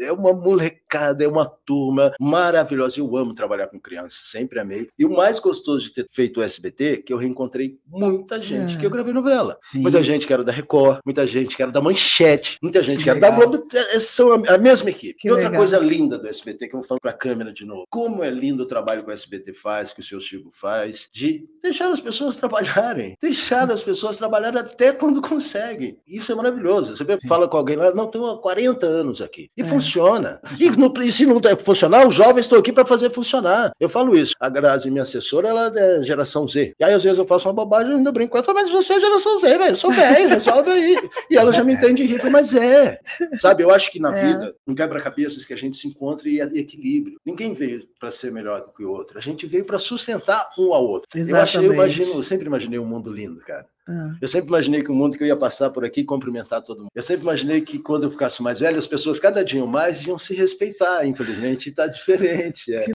é uma molecada, é uma turma maravilhosa. Eu amo trabalhar com crianças, sempre amei. E o mais gostoso de ter feito o SBT, que eu reencontrei muita gente é. que eu gravei novela. Sim. Muita gente que era da Record, muita gente que era da Manchete, muita gente que, que era da Globo. É, é, são a mesma equipe. Que e outra legal. coisa linda do SBT, que eu vou falar para a câmera de novo. Como é lindo o trabalho que o SBT faz, que o seu Chico faz, de deixar as pessoas trabalharem. Deixar as pessoas trabalharem até quando conseguem. Isso é maravilhoso. Você Sim. fala com alguém lá, não, tenho 40 anos aqui. E é. funciona. E, no, e se não funcionar, os jovens estão aqui para fazer funcionar. Eu falo isso. A Grazi, minha assessora, ela é geração Z. E aí, às vezes, eu faço uma bobagem e ainda brinco com ela. Falo, mas você é geração Z, velho. Eu sou velho, resolve aí. E ela já me entende e ri. Mas é. Sabe, eu acho que na é. vida, um quebra-cabeças que a gente se encontre e equilíbrio. Ninguém veio para ser melhor do que o outro. A gente veio para sustentar um ao outro. Exatamente. Eu, achei, eu, imagino, eu sempre imaginei um mundo lindo, cara. Ah. Eu sempre imaginei que o mundo que eu ia passar por aqui cumprimentar todo mundo. Eu sempre imaginei que quando eu ficasse mais velho, as pessoas cada dia mais iam se respeitar. Infelizmente, está diferente. É.